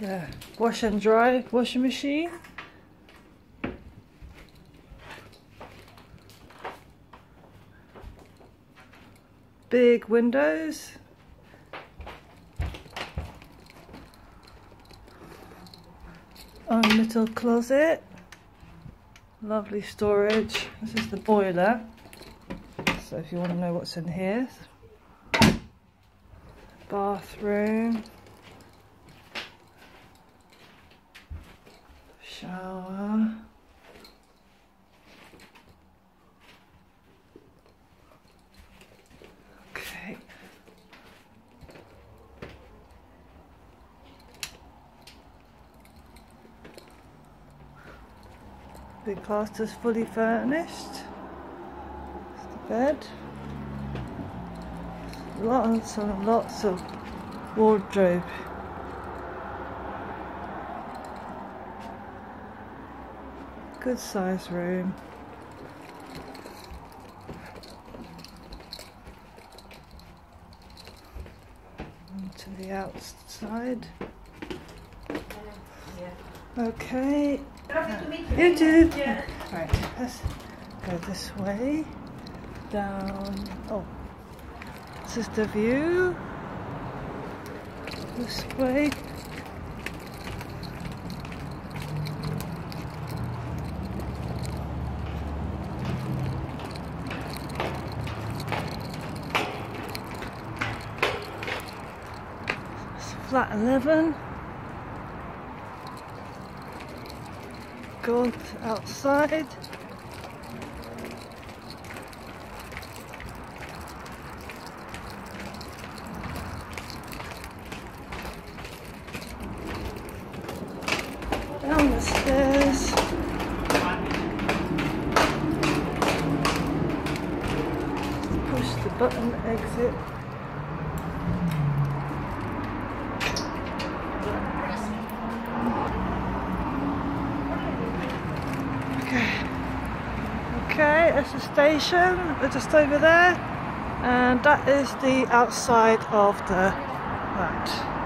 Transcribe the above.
the wash and dry washing machine. Big windows. Own little closet. Lovely storage. This is the boiler. So if you want to know what's in here. Bathroom. Shower. Okay. The cast is fully furnished. It's the bed. Lots and lots of wardrobe. Good size room. to the outside. Okay. You too. Yeah. Right, let's go this way. Down. Oh, this is the view. This way. It's flat 11. Go outside. Down the stairs. Push the button, exit. Okay. Okay, that's the station. We're just over there. And that is the outside of the that.